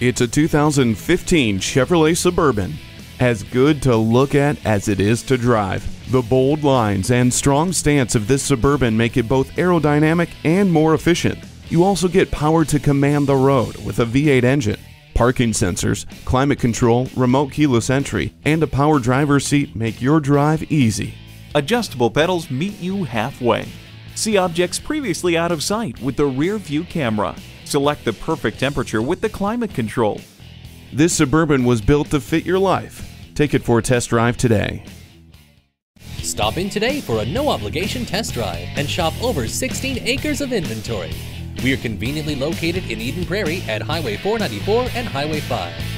It's a 2015 Chevrolet Suburban. As good to look at as it is to drive. The bold lines and strong stance of this Suburban make it both aerodynamic and more efficient. You also get power to command the road with a V8 engine. Parking sensors, climate control, remote keyless entry, and a power driver's seat make your drive easy. Adjustable pedals meet you halfway. See objects previously out of sight with the rear view camera. Select the perfect temperature with the climate control. This Suburban was built to fit your life. Take it for a test drive today. Stop in today for a no obligation test drive and shop over 16 acres of inventory. We are conveniently located in Eden Prairie at Highway 494 and Highway 5.